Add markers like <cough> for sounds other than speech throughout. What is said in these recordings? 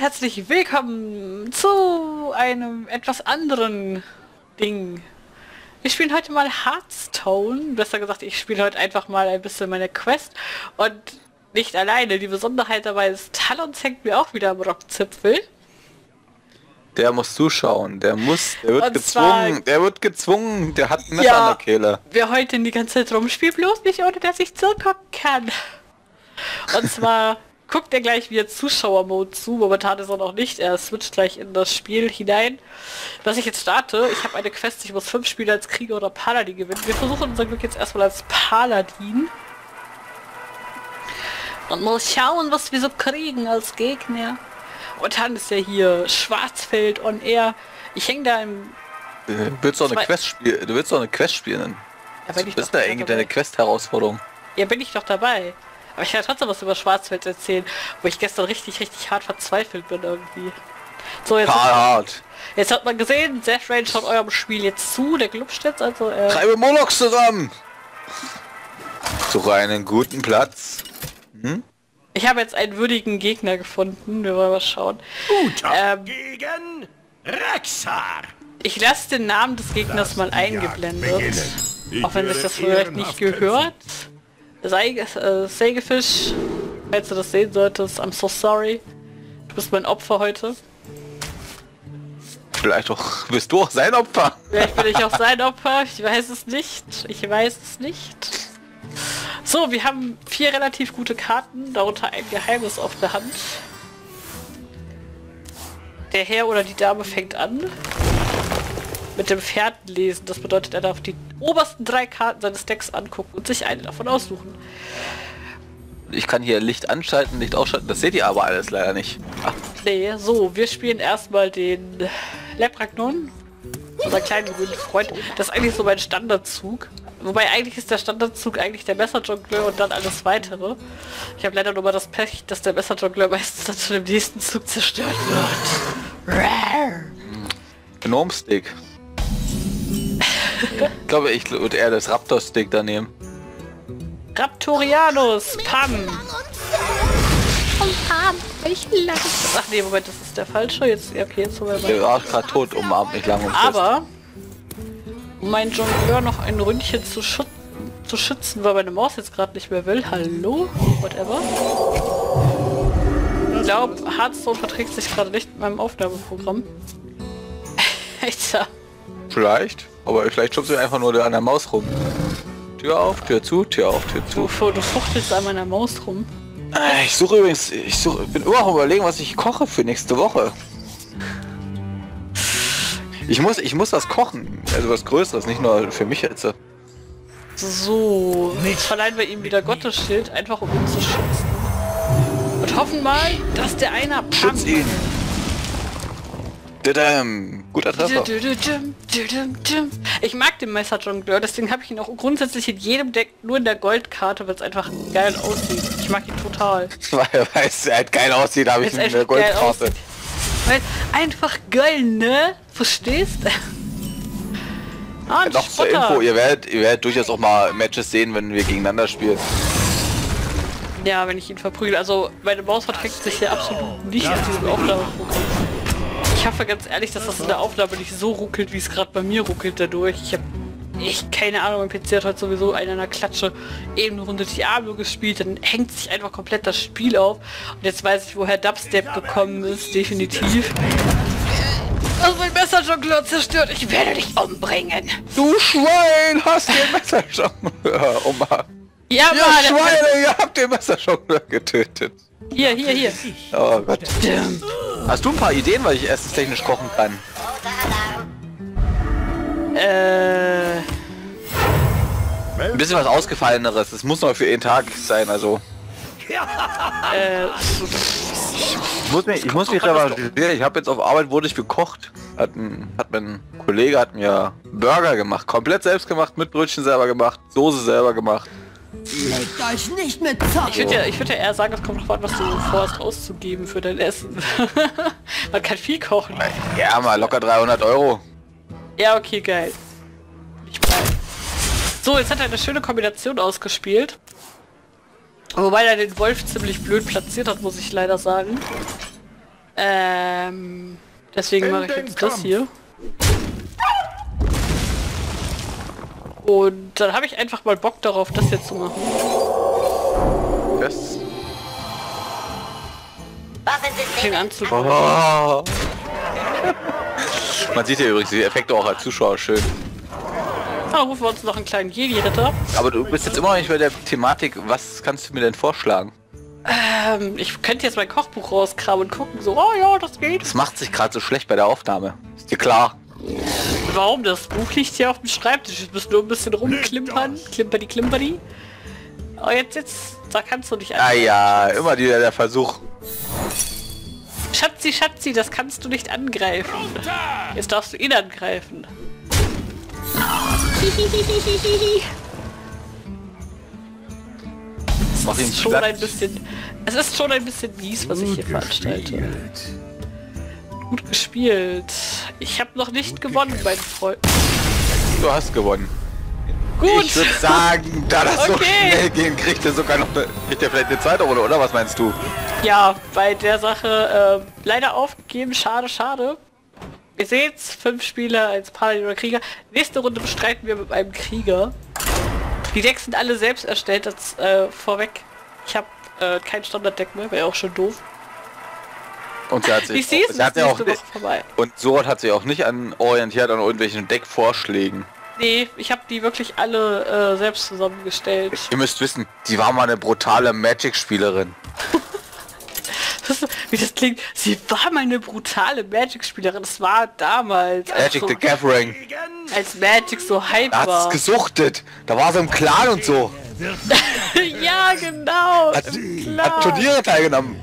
herzlich willkommen zu einem etwas anderen Ding. Wir spielen heute mal Hearthstone. Besser gesagt, ich spiele heute einfach mal ein bisschen meine Quest. Und nicht alleine. Die Besonderheit dabei ist, Talons hängt mir auch wieder am Rockzipfel. Der muss zuschauen, der muss, der wird Und gezwungen, der wird gezwungen, der hat ein Messer Ja. an der Kehle. Wer heute die ganze Zeit rumspielt, bloß nicht, ohne dass ich zugucken kann. Und zwar guckt er gleich wieder Zuschauermode zu. Momentan ist er noch nicht. Er switcht gleich in das Spiel hinein. Was ich jetzt starte, ich habe eine Quest, ich muss fünf Spiele als Krieger oder Paladin gewinnen. Wir versuchen unser Glück jetzt erstmal als Paladin. Und mal schauen, was wir so kriegen als Gegner. Und dann ist ja hier Schwarzfeld on Air. Ich hänge da im... Du willst doch eine Quest spielen, du willst doch eine Quest spielen. Ja, ich ist doch da eigentlich deine Quest-Herausforderung? Ja, bin ich doch dabei. Aber ich kann trotzdem was über Schwarzfeld erzählen, wo ich gestern richtig, richtig hart verzweifelt bin irgendwie. So, jetzt, Hart. jetzt hat man gesehen, Death Range schaut eurem Spiel jetzt zu, der Glubst jetzt, also äh, Treibe Moloch zusammen! Suche einen guten Platz. ich habe jetzt einen würdigen Gegner gefunden, wir wollen mal schauen. Uta Ähm, gegen Rexar. Ich lasse den Namen des Gegners mal eingeblendet, auch wenn sich das vielleicht nicht gehört. Sei, äh, Sägefisch, falls du das sehen solltest, I'm so sorry. Du bist mein Opfer heute. Vielleicht doch, bist du auch sein Opfer. Vielleicht bin ich auch sein Opfer, ich weiß es nicht. Ich weiß es nicht. So, wir haben vier relativ gute Karten, darunter ein Geheimnis auf der Hand. Der Herr oder die Dame fängt an. Mit dem Pferd lesen. Das bedeutet, er darf die obersten drei Karten seines Decks angucken und sich eine davon aussuchen. Ich kann hier Licht anschalten, Licht ausschalten, das seht ihr aber alles leider nicht. Ach, Nee, so, wir spielen erstmal den Lepragnon. Unser kleinen grünen Freund. Das ist eigentlich so mein Standardzug. Wobei eigentlich ist der Standardzug eigentlich der Messerjongleur und dann alles weitere. Ich habe leider nur mal das Pech, dass der Messerjongleur meistens dann zu dem nächsten Zug zerstört wird. Rar. Gnome-Stick. Ich glaube, ich würde eher das Raptor-Stick da nehmen. Raptorianus, Pam. Ach nee, Moment, das ist der falsche. Jetzt, ja, okay, jetzt haben wir mal. Der war gerade tot, umarmt nicht lange um fest. Aber um meinen Jongleur noch ein Ründchen zu, schut zu schützen, weil meine Maus jetzt gerade nicht mehr will. Hallo? Whatever. Ich glaube, Hearthstone verträgt sich gerade nicht mit meinem Aufnahmeprogramm. <laughs> Alter. Vielleicht, aber vielleicht schubst du einfach nur an der Maus rum. Tür auf, Tür zu, Tür auf, Tür Du, zu. du fuchtelst an meiner Maus rum. Äh, Ich suche übrigens, ich suche, bin immer noch überlegen, was ich koche für nächste Woche. Ich muss, ich muss was kochen, also was Größeres, nicht nur für mich jetzt. So, jetzt verleihen wir ihm wieder Gottesschild, einfach um ihn zu schützen. Und hoffen mal, dass der einer Schütz ihn. Guter Treffer. Ich mag den Messerjongleur, deswegen habe ich ihn auch grundsätzlich in jedem Deck nur in der Goldkarte, weil es einfach geil aussieht. Ich mag ihn total. <laughs> Weil es halt geil aussieht, habe ich eine einfach geil Goldkarte. Weil einfach geil, ne? Verstehst? <laughs> ah, ein Noch zur Spotter. Info, ihr werdet, ihr werdet durchaus auch mal Matches sehen, wenn wir gegeneinander spielen. Ja, wenn ich ihn verprügel. Also meine Maus verträgt sich hier absolut nicht in diesem Aufnahmeprogramm. Ich hoffe ganz ehrlich, dass das in der Aufnahme nicht so ruckelt, wie es gerade bei mir ruckelt dadurch. Ich habe echt keine Ahnung, mein PC hat heute sowieso in einer Klatsche eben eine Runde Diablo gespielt, dann hängt sich einfach komplett das Spiel auf. Und jetzt weiß ich, woher Dubstep gekommen ist, definitiv. Also mein Messerjongleur zerstört, ich werde dich umbringen. Du Schwein, hast den Messer schon. Ja, <laughs> Oma. Ja, Ja, Mann, Schweine, ihr habt den Messer schon getötet. hier, hier, hier. Oh Gott. Dum. Hast du ein paar Ideen, weil ich essenstechnisch kochen kann? Äh... Ein bisschen was ausgefalleneres. Es muss noch für jeden Tag sein, also. Äh, Ich muss mich, ich muss mich revanchieren. Ich habe jetzt auf Arbeit wurde ich gekocht. Hat, ein, hat mein Kollege hat mir Burger gemacht, komplett selbst gemacht, mit Brötchen selber gemacht, Soße selber gemacht. Legt euch nicht mit ich Zocken. würde ja, ich würd ja eher sagen, es kommt drauf an, was du vorhast auszugeben für dein Essen. <laughs> Man kann viel kochen. Ja, mal locker 300 Euro. Ja, okay, geil. Ich bei. So, jetzt hat er eine schöne Kombination ausgespielt. Wobei er den Wolf ziemlich blöd platziert hat, muss ich leider sagen. Ähm, deswegen mache ich jetzt das Kampf. hier. Und dann habe ich einfach mal Bock darauf, das jetzt zu machen. Das. Den Anzug. Oh. Man sieht ja übrigens die Effekte auch als Zuschauer schön. Ah, rufen wir uns noch einen kleinen Jedi-Ritter. Aber du bist jetzt immer noch nicht bei der Thematik, was kannst du mir denn vorschlagen? Ähm, ich könnte jetzt mein Kochbuch rauskramen und gucken, so, oh ja, das geht. Das macht sich gerade so schlecht bei der Aufnahme. Ist dir klar? Warum? Das Buch liegt hier auf dem Schreibtisch. Ich muss nur ein bisschen rumklimpern. Klimperdi, klimperdi. Oh, jetzt, jetzt, da kannst du nicht Ah ja, immer wieder der Versuch. Schatzi, Schatzi, das kannst du nicht angreifen. Jetzt darfst du ihn angreifen. Mach ihn Es ist schon ein bisschen. Es ist schon ein bisschen mies, was ich hier veranstalte. Gut gespielt. Ich habe noch nicht gewonnen, mein Freund. Du hast gewonnen. Gut. Ich würde sagen, da das so Okay. schnell gehen, kriegt er sogar noch eine, kriegt er vielleicht eine zweite Runde, oder? Was meinst du? Ja, bei der Sache äh, leider aufgegeben. Schade, schade. Ihr seht's, fünf Spieler als Paladin oder Krieger. Nächste Runde bestreiten wir mit einem Krieger. Die Decks sind alle selbst erstellt, das äh, vorweg. Ich habe äh, kein Standarddeck mehr, wäre auch schon doof. Und sie hat sich, Ich sehe es hat auch Woche vorbei. und Sorat hat sich auch nicht an orientiert an irgendwelchen Deckvorschlägen. Nee, ich habe die wirklich alle äh, selbst zusammengestellt. Ihr müsst wissen, sie war mal eine brutale Magic-Spielerin. <laughs> Wie das klingt, sie war mal eine brutale Magic-Spielerin. Das war damals, als, Magic so, the Gathering. als Magic so hype Da hat war. es gesuchtet. Da war sie im Clan und so. <laughs> ja, genau. Hat, hat. Turniere teilgenommen.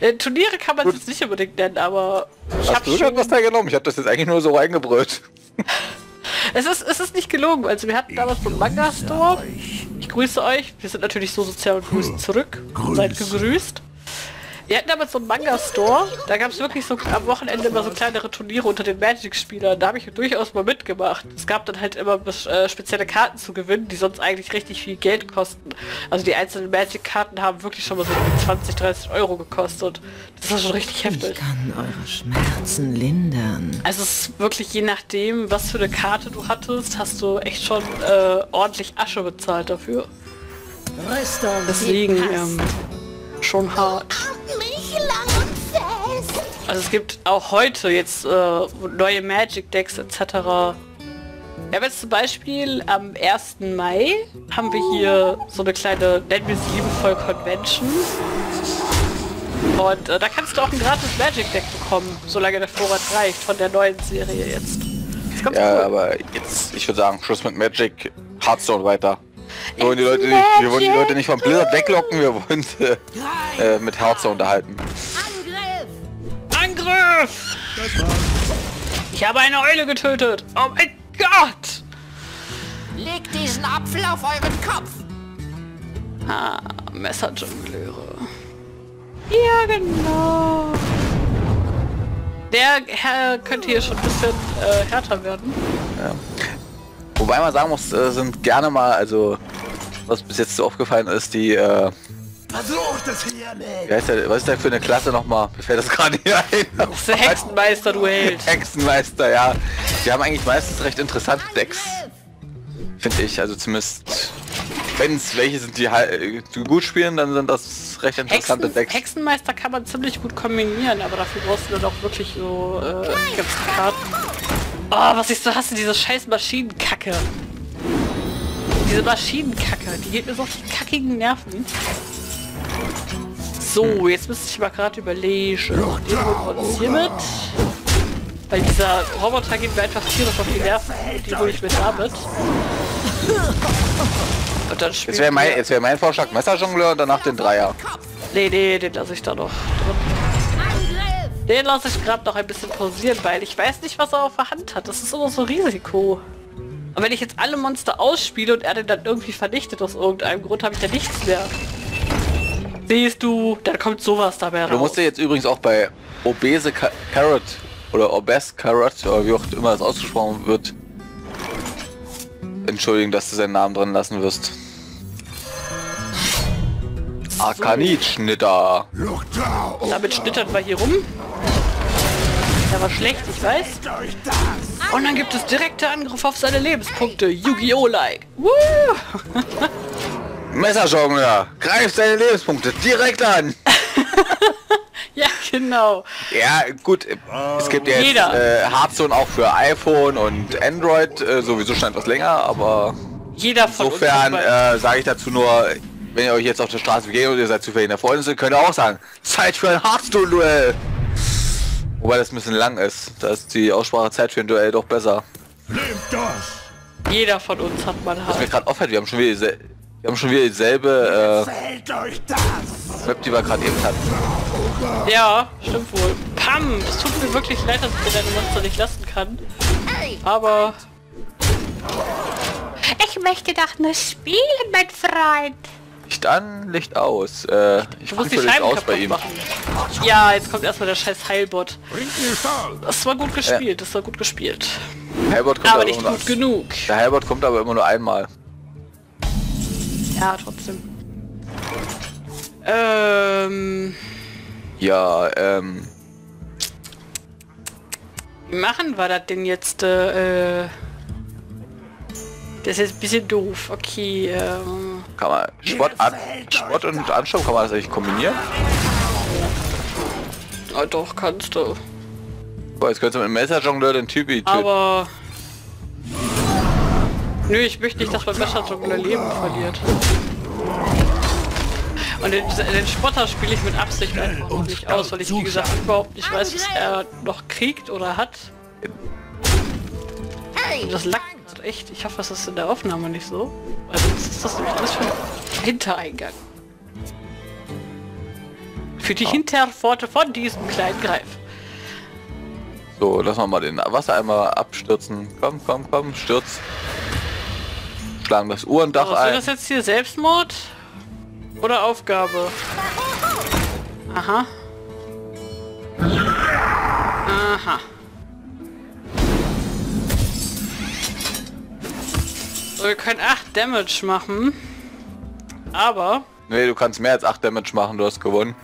Äh, Turniere kann man jetzt nicht unbedingt nennen, aber ich Hast hab du schon, was teilgenommen? Ich habe das jetzt eigentlich nur so reingebrüllt. <laughs> es ist es ist nicht gelogen. Also wir hatten damals so einen Manga Store. Ich grüße euch. Wir sind natürlich so sozial und grüßen zurück. Seid gegrüßt. Wir hatten damals so einen Manga Store. Da gab es wirklich so am Wochenende immer so kleinere Turniere unter den Magic-Spielern. Da habe ich durchaus mal mitgemacht. Es gab dann halt immer äh, spezielle Karten zu gewinnen, die sonst eigentlich richtig viel Geld kosten. Also die einzelnen Magic-Karten haben wirklich schon mal so um die 20, 30 Euro gekostet. Das war schon richtig heftig. Ich kann eure Schmerzen lindern. Also es ist wirklich je nachdem, was für eine Karte du hattest, hast du echt schon äh, ordentlich Asche bezahlt dafür. Rüstung. Deswegen ähm, schon hart. Also es gibt auch heute jetzt äh, neue Magic Decks etc. Wir haben jetzt zum Beispiel am 1. Mai haben wir hier so eine kleine, nennen wir sie liebevoll Convention. Und äh, da kannst du auch ein gratis Magic Deck bekommen, solange der Vorrat reicht von der neuen Serie jetzt. Ja, cool. aber jetzt, ich würde sagen, Schluss mit Magic, Hearthstone weiter. Wir wollen die Leute nicht, wir wollen die Leute nicht von Blizzard weglocken, wir wollen sie äh, mit Hearthstone unterhalten. Angriff! Ich habe eine Eule getötet. Oh mein Gott! Legt diesen Apfel auf euren Kopf. Ah, Messerjongleure. Ja, genau. Der Herr könnte hier schon ein bisschen äh, härter werden. Wobei man sagen muss, äh, sind gerne mal, also was bis jetzt so aufgefallen ist, die, äh, Versucht es hier nicht. wie heißt der, was ist der für eine Klasse nochmal? Mir fällt das gerade nicht ein. Das ist der Hexenmeister, du Held. Hexenmeister, ja. Die haben eigentlich meistens recht interessante Decks. Finde ich, also zumindest, wenn es welche sind, die die gut spielen, dann sind das recht interessante Hexen, Decks. Hexenmeister kann man ziemlich gut kombinieren, aber dafür brauchst du dann auch wirklich so äh, Karten. Oh, was ich so hasse, diese scheiß Maschinenkacke. Diese Maschinenkacke, die geht mir so auf die kackigen Nerven. So, jetzt müsste ich mal gerade überlegen. Den holen wir uns hier mit. Weil dieser Roboter geht mir einfach tierisch auf die Nerven. Die hole ich mir damit. <laughs> Und dann Jetzt wäre mein, jetzt wär mein Vorschlag Messerjongleur und danach den Dreier. Nee, nee, den lasse ich da noch drin. Den lasse ich gerade noch ein bisschen pausieren, weil ich weiß nicht, was er auf der Hand hat. Das ist immer so Risiko. Und wenn ich jetzt alle Monster ausspiele und er den dann irgendwie vernichtet aus irgendeinem Grund, habe ich ja nichts mehr. Siehst du, dann kommt sowas dabei raus. Du musst dir jetzt übrigens auch bei Obese Ca- Carrot oder Obese Carrot oder wie auch immer das ausgesprochen wird, entschuldigen, dass du seinen Namen drin lassen wirst. Arkanit-Schnitter. Lukta, Damit schnittern wir hier rum. Der war schlecht, ich weiß. Und dann gibt es direkte Angriff auf seine Lebenspunkte. Yu-Gi-Oh! like. Woo! <laughs> Messerjongleur, greif seine Lebenspunkte direkt an. <laughs> Ja, genau. Ja, gut, es gibt ja jetzt Jeder. äh, Hearthstone auch für iPhone und Android, äh, sowieso schon etwas länger, aber Jeder von insofern äh, sage ich dazu nur, wenn ihr euch jetzt auf der Straße begegnet und ihr seid zufällig in der Freundin, könnt ihr auch sagen, Zeit für ein Hearthstone-Duell. Wobei das ein bisschen lang ist, da ist die Aussprache Zeit für ein Duell doch besser. Nehmt das! jeder von uns hat mal Was mir gerade auffällt, wir haben schon wieder, wir haben schon wieder dieselbe Fällt euch das! äh, Map, die wir gerade eben hatten. Ja, stimmt wohl. Pam! Es tut mir wirklich leid, dass ich dir deine Monster nicht lassen kann. Aber... Ich möchte doch nur spielen, mein Freund. Licht an, Licht aus. Äh, ich musst die Licht Scheiben aus bei ihm. machen. Ja, jetzt kommt erstmal der scheiß Heilbot. Das war gut gespielt, das war gut gespielt. Herbert kommt Aber aber nicht gut genug. der Herbert kommt aber immer nur einmal. Ja, trotzdem. Ähm... Ja, ähm, Wie machen wir das denn jetzt? Äh, äh, das ist jetzt ein bisschen doof. Okay, ähm, kann man Sport, an, Sport und Ansturm kann man das eigentlich kombinieren? oh, doch, kannst du. Boah, jetzt könntest du mit dem Messerjongleur den Typi töten. Aber... Nö, ich möchte nicht, dass mein Messerjongleur Leben verliert. Und den, den Spotter spiele ich mit Absicht einfach noch nicht aus, weil ich wie gesagt überhaupt nicht weiß, was er noch kriegt oder hat. Und das lackt echt. Ich hoffe, das ist in der Aufnahme nicht so. Weil sonst ist das nämlich alles für ein Hintereingang. Für die Hinterpforte von diesem kleinen Greif. So, lass mal mal den Wassereimer abstürzen. Komm, komm, komm, stürz. Schlagen das Uhrendach So, ist ein. das jetzt hier Selbstmord? Oder Aufgabe? Aha. Aha. So, wir können 8 Damage machen. Aber... Nee, du kannst mehr als 8 Damage machen, du hast gewonnen.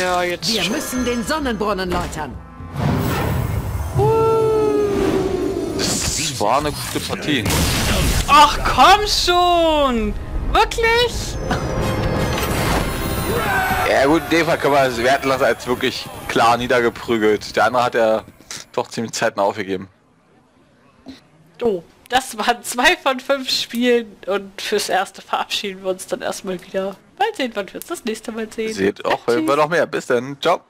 Ja, jetzt... Wir müssen den Sonnenbrunnen läutern. Das war eine gute Partie. Ach komm schon! Wirklich? Ja gut, in dem Fall können wir es werten lassen als wirklich klar niedergeprügelt. Der andere hat ja doch ziemlich zeitnah aufgegeben. Oh, das waren zwei von fünf Spielen und fürs erste verabschieden wir uns dann erstmal wieder. Mal sehen, wann wir uns das nächste Mal sehen. Seht auch, hören wir noch mehr. Bis dann. Ciao.